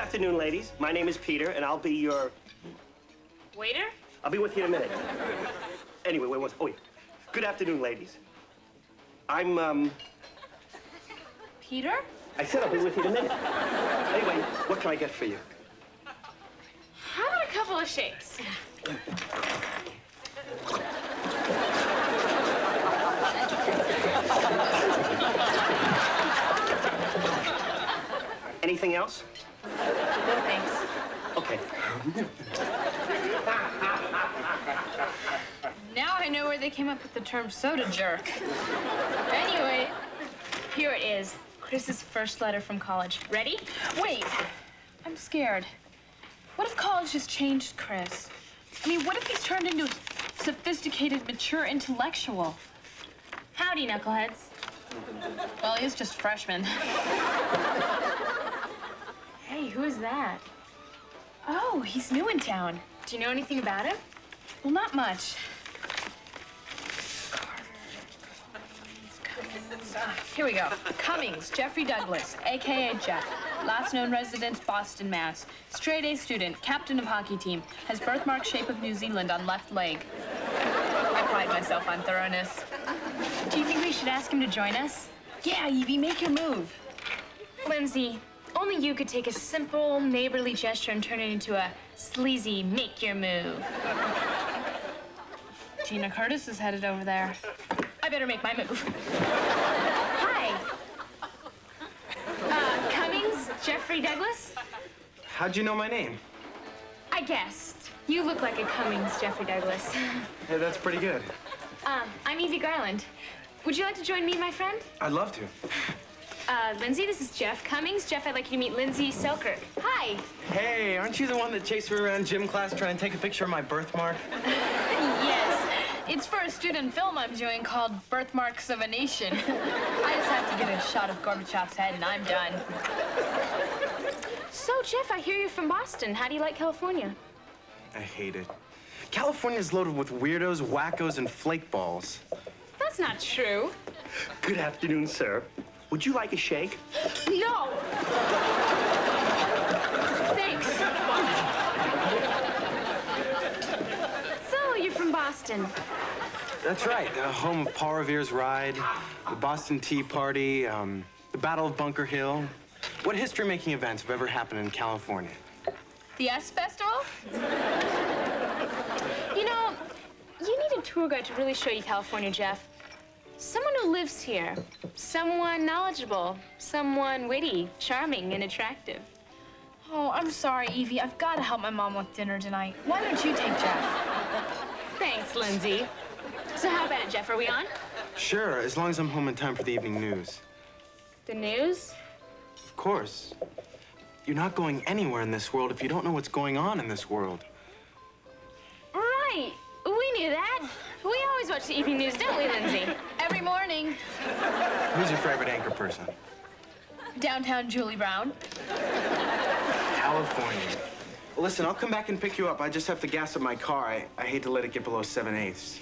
afternoon, ladies. My name is Peter, and I'll be your. Waiter? I'll be with you in a minute. Anyway, wait, was? Oh, yeah. Good afternoon, ladies. I'm um. Peter? I said I'll be with you in a minute. Anyway, what can I get for you? How about a couple of shakes? Anything else? No thanks. Okay. Now I know where they came up with the term soda jerk. Anyway, here it is. Chris's first letter from college. Ready? Wait. I'm scared. What if college has changed Chris? I mean, what if he's turned into a sophisticated, mature intellectual? Howdy, knuckleheads. Well, he's just freshman. That? Oh, he's new in town. Do you know anything about him? Well, not much. Here we go. Cummings, Jeffrey Douglas, AKA Jeff. Last known residence, Boston, Mass. Straight A student, captain of hockey team. Has birthmark shape of New Zealand on left leg. I pride myself on thoroughness. Do you think we should ask him to join us? Yeah, Evie, make your move. Lindsay, only you could take a simple, neighborly gesture and turn it into a sleazy, make your move. Gina Curtis is headed over there. I better make my move. Hi. Uh, Cummings, Jeffrey Douglas? How'd you know my name? I guessed. You look like a Cummings, Jeffrey Douglas. Hey, that's pretty good. Um, I'm Evie Garland. Would you like to join me and my friend? I'd love to. Uh, Lindsay, this is Jeff Cummings. Jeff, I'd like you to meet Lindsay Selkirk. Hi. Hey, aren't you the one that chased me around gym class trying to take a picture of my birthmark? Yes. It's for a student film I'm doing called Birthmarks of a Nation. I just have to get a shot of Gorbachev's head and I'm done. So, Jeff, I hear you're from Boston. How do you like California? I hate it. California's loaded with weirdos, wackos, and flake balls. That's not true. Good afternoon, sir. Would you like a shake? No! Thanks. So, you're from Boston. That's right, the home of Paul Revere's Ride, the Boston Tea Party, um, the Battle of Bunker Hill. What history-making events have ever happened in California? The S Festival? You know, you need a tour guide to really show you California, Jeff. Someone who lives here. Someone knowledgeable. Someone witty, charming, and attractive. Oh, I'm sorry, Evie. I've got to help my mom with dinner tonight. Why don't you take Jeff? Thanks, Lindsay. So how about it, Jeff? Are we on? Sure, as long as I'm home in time for the evening news. The news? Of course. You're not going anywhere in this world if you don't know what's going on in this world. Right. We knew that. We always watch the evening news, don't we, Lindsay? Every morning. Who's your favorite anchor person? Downtown Julie Brown. California. Listen, I'll come back and pick you up. I just have to gas up my car. I, I hate to let it get below 7 eighths.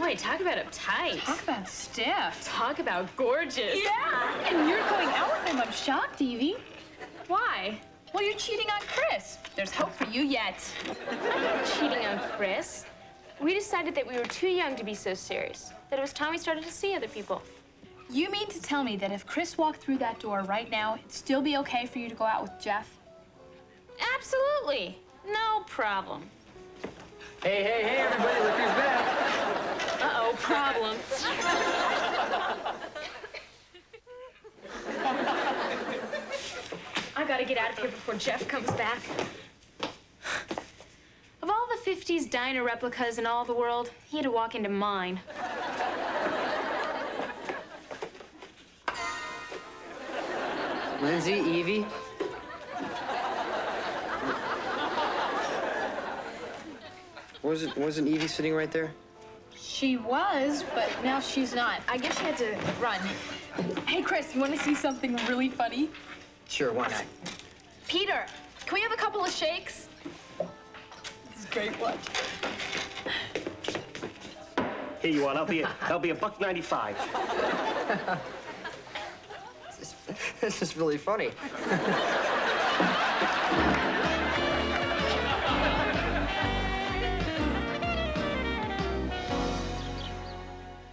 Boy, talk about uptight. Talk about stiff. Talk about gorgeous. Yeah, and you're going out with him. I'm shocked, Evie. Why? Well, you're cheating on Chris. There's hope for you yet. I'm not cheating on Chris. We decided that we were too young to be so serious. That it was time we started to see other people. You mean to tell me that if Chris walked through that door right now, it'd still be okay for you to go out with Jeff? Absolutely. No problem. Hey, hey, hey, everybody, look who's back. Uh-oh, problem. I gotta get out of here before Jeff comes back. Of all the 50s diner replicas in all the world, he had to walk into mine. Lindsay, Evie. Wasn't wasn't Evie sitting right there? She was, but now she's not. I guess she had to run. Hey, Chris, you want to see something really funny? Sure, why not? Peter, can we have a couple of shakes? This is great. Watch. Here you are. That'll be a, that'll be a buck ninety-five. This is really funny.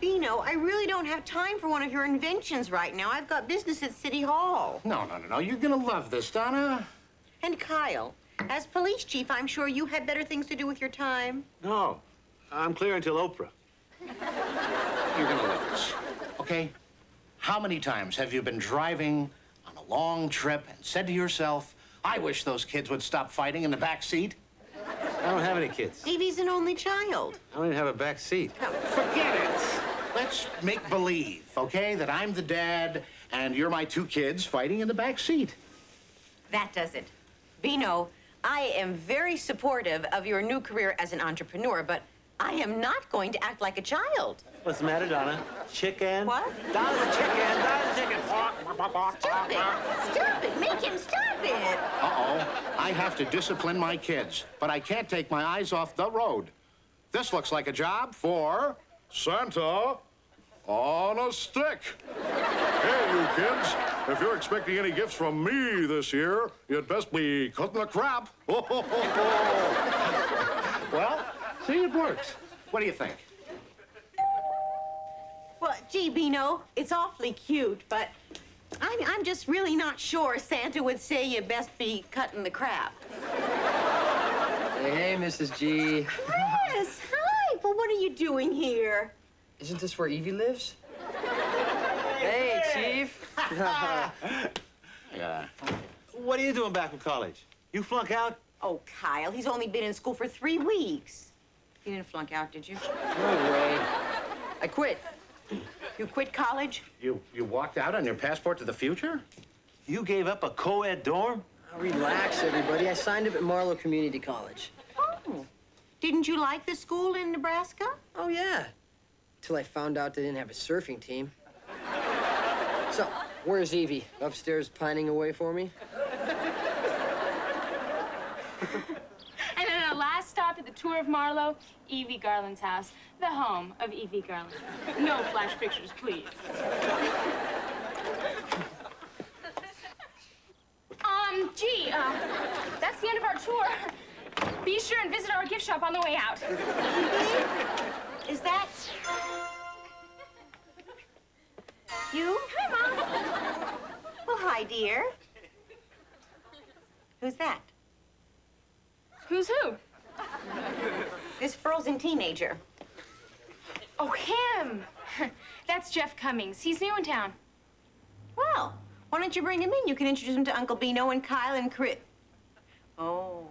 Beano, I really don't have time for one of your inventions right now. I've got business at City Hall. No, no, no, no. You're gonna love this, Donna. And Kyle, as police chief, I'm sure you had better things to do with your time. No, I'm clear until Oprah. You're gonna love this. Okay? How many times have you been driving on a long trip and said to yourself, I wish those kids would stop fighting in the back seat? I don't have any kids. Evie's an only child. I don't even have a back seat. Oh. Forget it. Let's make believe, okay, that I'm the dad and you're my two kids fighting in the back seat. That does it. Beano, I am very supportive of your new career as an entrepreneur, but I am not going to act like a child. What's the matter, Donna? Chicken? What? Donna's a chicken. Donna's a chicken. Stop it! Stop it! Make him stop it! Uh-oh. I have to discipline my kids, but I can't take my eyes off the road. This looks like a job for Santa on a stick. Hey, you kids, if you're expecting any gifts from me this year, you'd best be cutting the crap. Well, see, it works. What do you think? Well, gee, Beano, it's awfully cute, but I'm, I'm just really not sure Santa would say you best be cutting the crap. Hey, hey, Mrs. G. Yes, hi. Well, what are you doing here? Isn't this where Evie lives? Hey, Chief. Yeah. What are you doing back from college? You flunk out? Oh, Kyle, he's only been in school for three weeks. You didn't flunk out, did you? No way. I quit. You quit college? You you walked out on your passport to the future? You gave up a co-ed dorm? Now, relax, everybody. I signed up at Marlowe Community College. Oh. Didn't you like the school in Nebraska? Oh, yeah. Till I found out they didn't have a surfing team. So, where's Evie? Upstairs pining away for me? And then our last stop at the tour of Marlowe, Evie Garland's house, the home of Evie Garland. No flash pictures, please. Um, gee, uh, that's the end of our tour. Be sure and visit our gift shop on the way out. Is that you? Hi, Mom. Well, hi, dear. Who's that? Who's who? This frozen teenager. Oh, him. That's Jeff Cummings. He's new in town. Well, why don't you bring him in? You can introduce him to Uncle Beano and Kyle and Chris. Oh.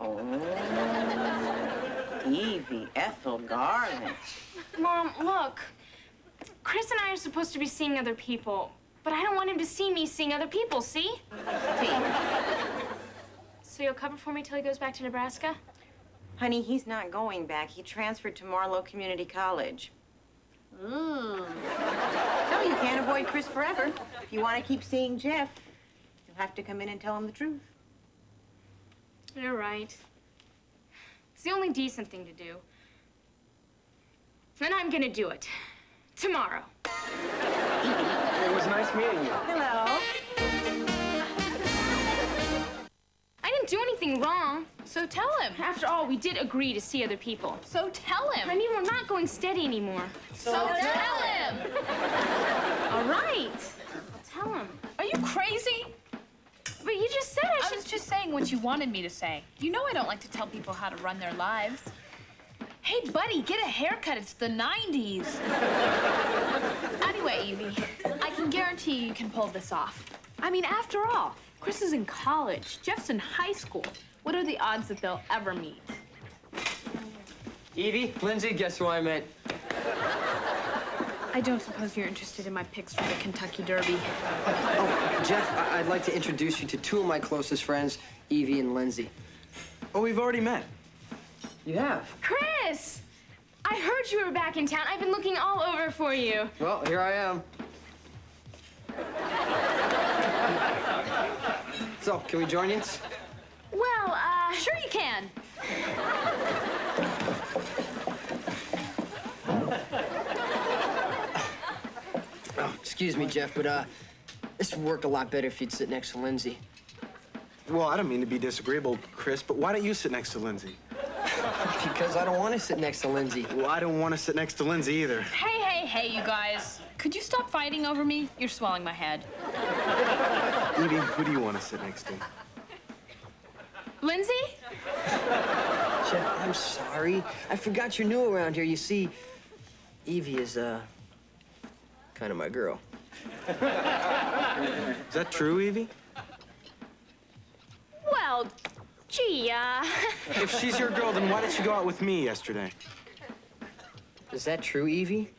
Oh. Evie Ethel Garland. Mom, look. Chris and I are supposed to be seeing other people, but I don't want him to see me seeing other people, see? So you'll cover for me till he goes back to Nebraska? Honey, he's not going back. He transferred to Marlowe Community College. Ooh. So you can't avoid Chris forever. If you want to keep seeing Jeff, you'll have to come in and tell him the truth. You're right. It's the only decent thing to do. And I'm gonna do it. Tomorrow. It was nice meeting you. Hello. I didn't do anything wrong. So tell him. After all, we did agree to see other people. So tell him. I mean, we're not going steady anymore. So tell him. All right. I'll tell him. Are you crazy? But you just said I I should. was just saying what you wanted me to say. You know I don't like to tell people how to run their lives. Hey, buddy, get a haircut. It's the 90s. anyway, Evie, I can guarantee you, you can pull this off. I mean, after all, Chris is in college, Jeff's in high school. What are the odds that they'll ever meet? Evie, Lindsay, guess who I met? I don't suppose you're interested in my picks for the Kentucky Derby. Oh, Jeff, I- I'd like to introduce you to two of my closest friends, Evie and Lindsay. Oh, we've already met. You have? Chris! I heard you were back in town. I've been looking all over for you. Well, here I am. So, can we join you? Well, uh. Sure you can. Oh, excuse me, Jeff, but uh, This would work a lot better if you'd sit next to Lindsay. Well, I don't mean to be disagreeable, Chris, but why don't you sit next to Lindsay? Because I don't want to sit next to Lindsay. Well, I don't want to sit next to Lindsay either. Hey, hey, hey, you guys. Could you stop fighting over me? You're swelling my head. Evie, who do you want to sit next to? Lindsay? Jeff, I'm sorry. I forgot you're new around here. You see, Evie is, uh, kind of my girl. Is that true, Evie? Well, gee, uh, If she's your girl, then why did she go out with me yesterday? Is that true, Evie?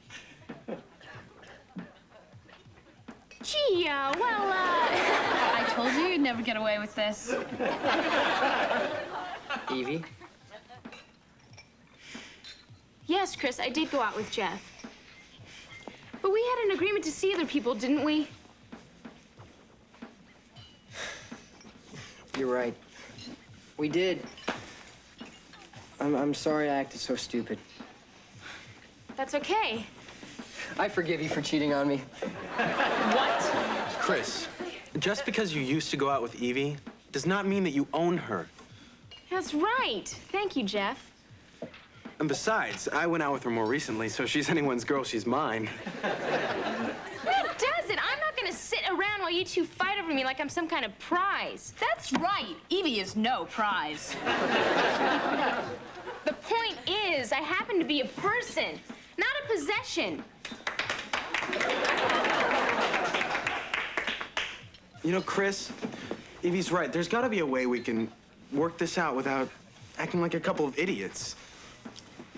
gee, uh, well, uh, I told you you'd never get away with this. Evie? yes, Chris, I did go out with Jeff. But we had an agreement to see other people, didn't we? You're right. We did. I'm, I'm sorry I acted so stupid. That's okay. I forgive you for cheating on me. What? Chris, just because you used to go out with Evie does not mean that you own her. That's right. Thank you, Jeff. And besides, I went out with her more recently, so if she's anyone's girl, she's mine. That does it. I'm not gonna sit around while you two fight over me like I'm some kind of prize. That's right. Evie is no prize. The point is, I happen to be a person, not a possession. You know, Chris, Evie's right. There's got to be a way we can work this out without acting like a couple of idiots.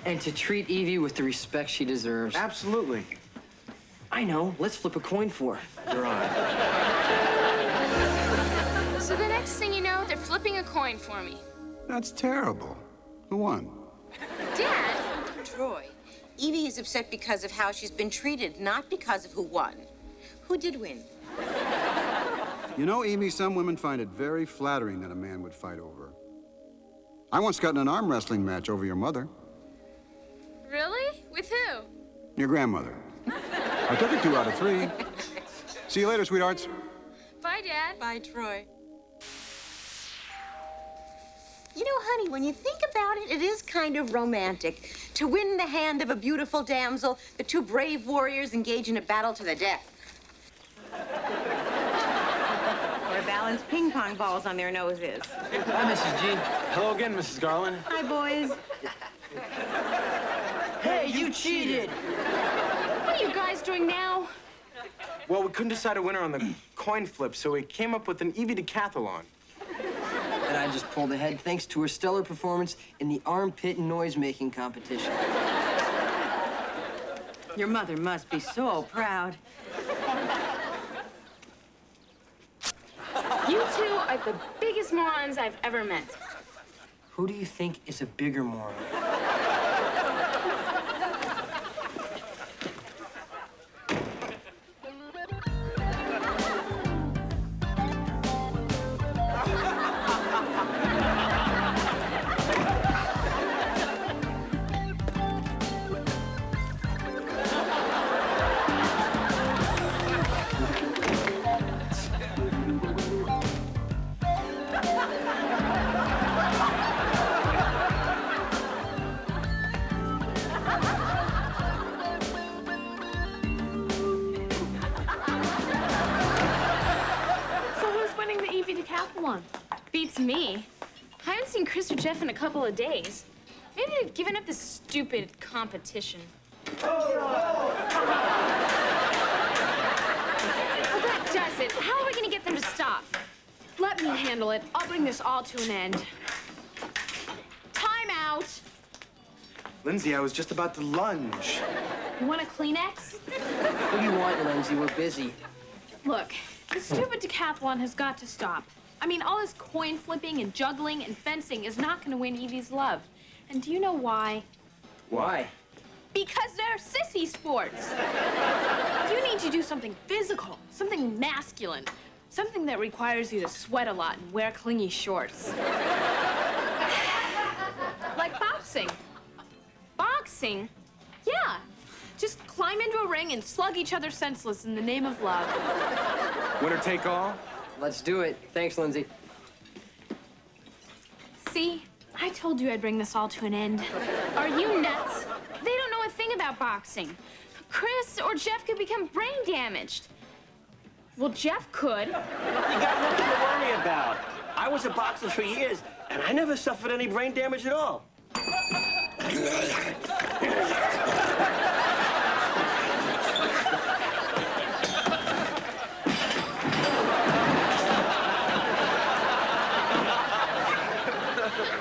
And to treat Evie with the respect she deserves. Absolutely. I know. Let's flip a coin for her. You're on. So the next thing you know, they're flipping a coin for me. That's terrible. Who won? Dad, Troy, Evie is upset because of how she's been treated, not because of who won. Who did win? You know, Evie, some women find it very flattering that a man would fight over. her. I once got in an arm wrestling match over your mother, really? With who? your grandmother. I took it two out of three. See you later, sweethearts. Bye, Dad. Bye, Troy. You know, honey, when you think about it, it is kind of romantic. To win the hand of a beautiful damsel, the two brave warriors engage in a battle to the death. Or balance ping pong balls on their noses. Hi, Mrs. G. Hello again, Mrs. Garland. Hi, boys. Hey, you cheated! What are you guys doing now? Well, we couldn't decide a winner on the coin flip, so we came up with an Evie decathlon. And I just pulled ahead thanks to her stellar performance in the armpit noise-making competition. Your mother must be so proud. You are the biggest morons I've ever met. Who do you think is a bigger moron? Evie Decathlon? Beats me. I haven't seen Chris or Jeff in a couple of days. Maybe they've given up this stupid competition. Oh, that does it. How are we gonna get them to stop? Let me handle it. I'll bring this all to an end. Time out. Lindsay, I was just about to lunge. You want a Kleenex? What do you want, Lindsay? We're busy. Look, the stupid decathlon has got to stop. I mean, all this coin flipping and juggling and fencing is not going to win Evie's love. And do you know why? Why? Because they're sissy sports. You need to do something physical, something masculine, something that requires you to sweat a lot and wear clingy shorts. like boxing. Boxing? Yeah. Just climb into a ring and slug each other senseless in the name of love. Winner take all? Let's do it. Thanks, Lindsay. See? I told you I'd bring this all to an end. Are you nuts? They don't know a thing about boxing. Chris or Jeff could become brain damaged. Well, Jeff could. You got nothing to worry about. I was a boxer for years, and I never suffered any brain damage at all.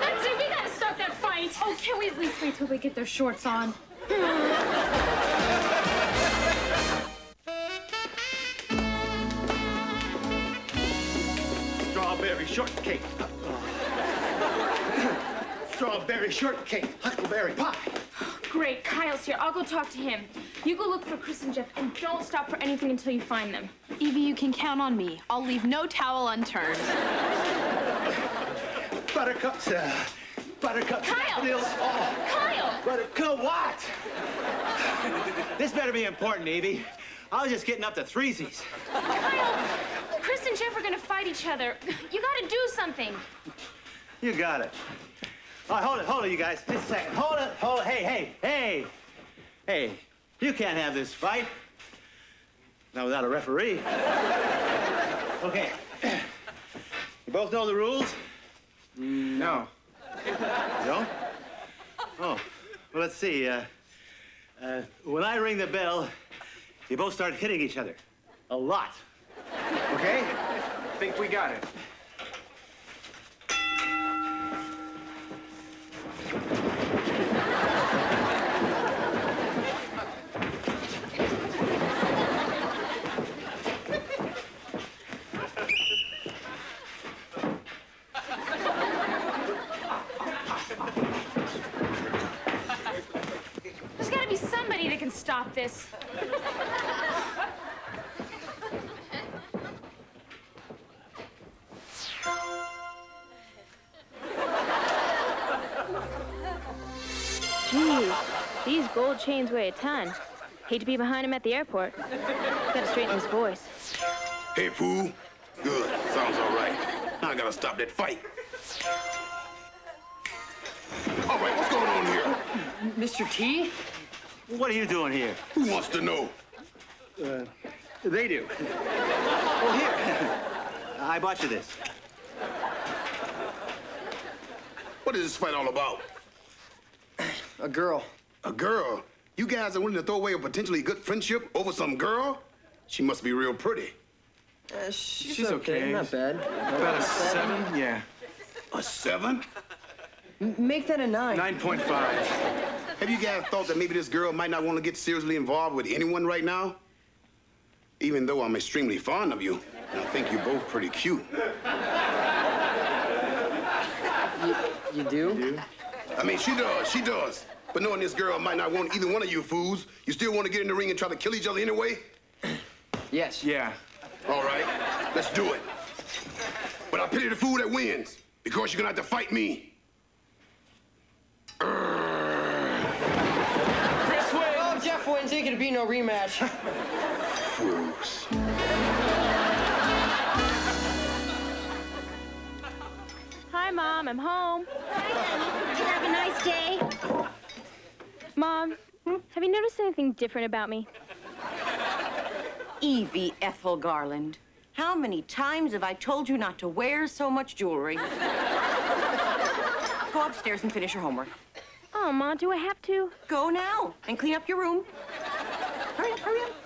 That's it. We gotta start that fight. Oh, can we at least wait till they get their shorts on? Strawberry shortcake. Strawberry shortcake. Huckleberry pie. Great, Kyle's here. I'll go talk to him. You go look for Chris and Jeff, and don't stop for anything until you find them. Evie, you can count on me. I'll leave no towel unturned. Buttercups, uh, buttercups. Kyle! daffodils. Oh, Kyle! buttercup, what? this better be important, Evie. I was just getting up to threesies. Kyle! Chris and Jeff are gonna fight each other. You gotta do something. You got it. All right, hold it, hold it, you guys. Just a second. Hold it, hold it. Hey, hey, hey. Hey, you can't have this fight. Not without a referee. Okay. You both know the rules? No. Don't? Oh, well, let's see. Uh, uh, when I ring the bell, you both start hitting each other. A lot. Okay? Think we got it. There's gotta be somebody that can stop this. Geez, these gold chains weigh a ton. Hate to be behind him at the airport. Gotta straighten his voice. Hey, fool. Good. Sounds all right. Now I gotta stop that fight. All right, what's going on here? Mr. T? What are you doing here? Who wants to know? They do. well, here. I bought you this. What is this fight all about? A girl. A girl? You guys are willing to throw away a potentially good friendship over some girl? She must be real pretty. Uh, she's, She's okay. Not bad. About a seven? Yeah. A seven? M- Make that a nine. 9.5. Have you guys thought that maybe this girl might not want to get seriously involved with anyone right now? Even though I'm extremely fond of you, and I think you're both pretty cute. You do? I mean, she does, she does. But knowing this girl might not want either one of you fools, you still want to get in the ring and try to kill each other anyway? Yes. Yeah. All right, let's do it. But I pity the fool that wins, because you're gonna have to fight me. Oh, Jeff wins. Ain't gonna be no rematch. Fools. Hi, Mom. I'm home. Have a nice day. Mom, have you noticed anything different about me? Evie Ethel Garland. How many times have I told you not to wear so much jewelry? Go upstairs and finish your homework. Oh, Ma, do I have to? Go now and clean up your room. Hurry up, hurry up.